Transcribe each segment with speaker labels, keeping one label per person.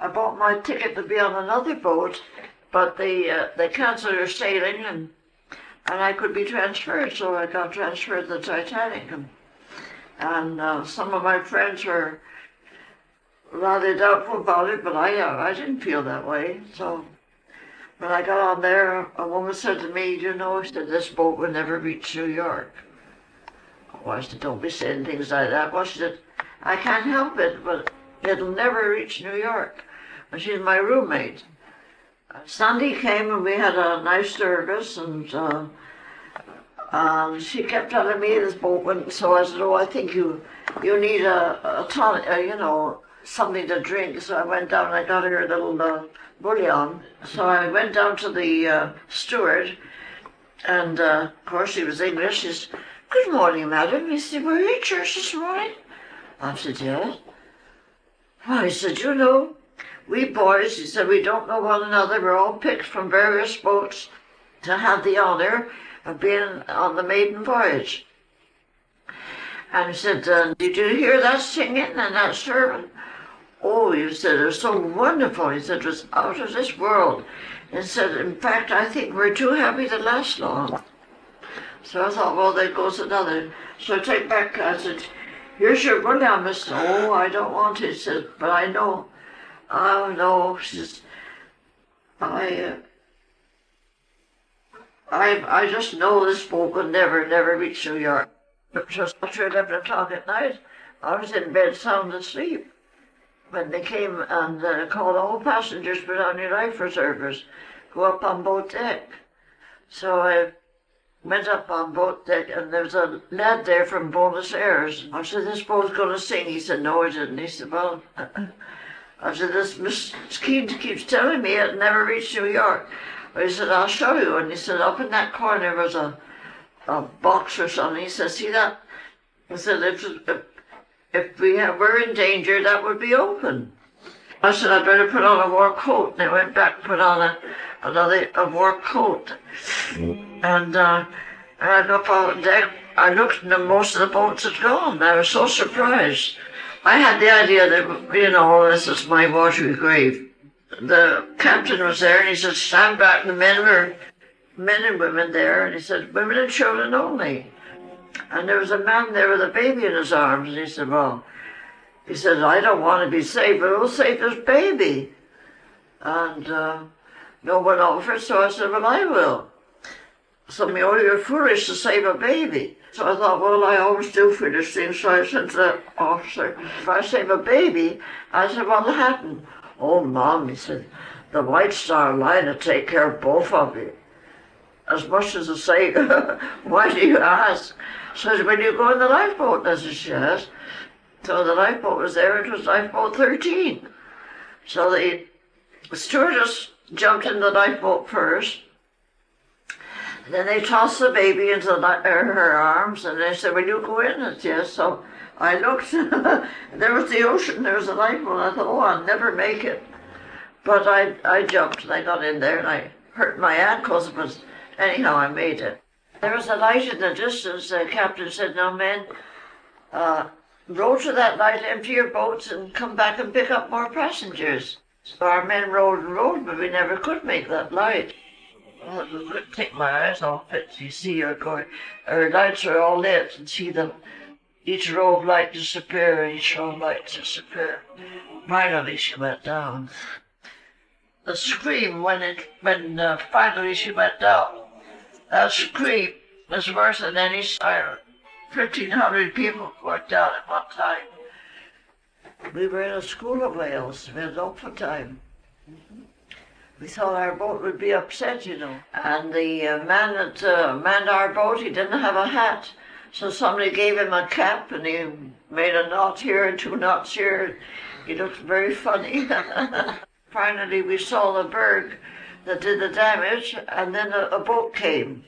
Speaker 1: I bought my ticket to be on another boat, but they uh, they canceled their sailing and and I could be transferred, so I got transferred to the Titanic. And, and uh, some of my friends were rather doubtful about it, but I uh, I didn't feel that way. So when I got on there, a woman said to me, "You know," she said, "this boat will never reach New York." I said, "Don't be saying things like that." Well, she said, "I can't help it, but it'll never reach New York." She's my roommate. Sunday came and we had a nice service, and uh, um, she kept telling me this boat went. So I said, "Oh, I think you you need a, a tonic, uh, you know, something to drink." So I went down and I got her a little uh, bouillon. So I went down to the uh, steward, and uh, of course he was English. She said, "Good morning, madam." He said, "Were you at church this morning?" I said, "Yes." He said, "You know." We boys, he said, we don't know one another. We're all picked from various boats to have the honor of being on the maiden voyage. And he said, uh, did you hear that singing and that serving? Oh, he said, it was so wonderful. He said, it was out of this world. He said, in fact, I think we're too happy to last long. So I thought, well, there goes another. So I take back, I said, here's your money, Mister. Oh, I don't want it. He said, but I know Oh no, she's. I. Uh, I I just know this boat will never never reach New York. Just after eleven o'clock at night, I was in bed sound asleep when they came and uh, called all passengers put on your life preservers, go up on boat deck. So I went up on boat deck and there was a lad there from Buenos Aires. I said, this boat's going to sing. He said, no, it didn't. He said, well, I said, this Miss Keane keeps telling me it never reached New York. He said, I'll show you. And he said, up in that corner was a, a box or something. He said, see that? I said, if, if, if we were in danger, that would be open. I said, I'd better put on a warm coat. And I went back and put on a, another a war coat. And, uh, I looked on deck. I looked and most of the boats had gone. I was so surprised. I had the idea that, you know, all this is my watery grave. The captain was there and he said, stand back. The men were, men and women there. And he said, women and children only. And there was a man there with a baby in his arms. And he said, well, he said, I don't want to be saved, but we'll save this baby. And uh, no one offered, so I said, well, I will. So me, oh, you're foolish to save a baby. So I thought, well, I always do foolish things. So I said to the officer, if I save a baby, I said, what'll happen? Oh, Mom, he said, the White Star Line will take care of both of you. As much as to say, why do you ask? So when you go in the lifeboat, I said, yes. So the lifeboat was there, it was lifeboat 13. So the stewardess jumped in the lifeboat first, then they tossed the baby into the, her arms, and they said, "Will you go in?" And yes. So I looked. there was the ocean. There was a lifeboat. I thought, "Oh, I'll never make it." But I I jumped and I got in there and I hurt my ankles, but anyhow I made it. There was a light in the distance. The captain said, "Now, men, uh, row to that light, empty your boats, and come back and pick up more passengers." So our men rowed and rowed, but we never could make that light. I couldn't take my eyes off it. You see her going, her lights are all lit and see them, each row of light disappear, each row of light disappear. Finally she went down. The scream when it, when uh, finally she went down, that scream was worse than any siren. 1,500 people went down at one time. We were in a school of whales. We had open time we thought our boat would be upset, you know. And the uh, man that uh, manned our boat, he didn't have a hat. So somebody gave him a cap and he made a knot here and two knots here. He looked very funny. Finally, we saw the berg that did the damage, and then a, a boat came.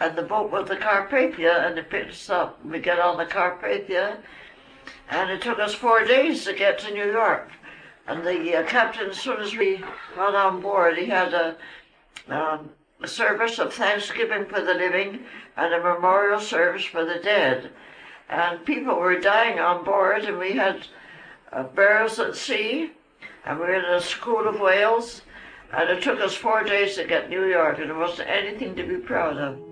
Speaker 1: And the boat was the Carpathia, and it picked us up. We get on the Carpathia, and it took us four days to get to New York. And the uh, captain, as soon as we got on board, he had a, um, a service of thanksgiving for the living and a memorial service for the dead. And people were dying on board, and we had uh, barrels at sea, and we were in the School of whales, and it took us four days to get New York, and it wasn't anything to be proud of.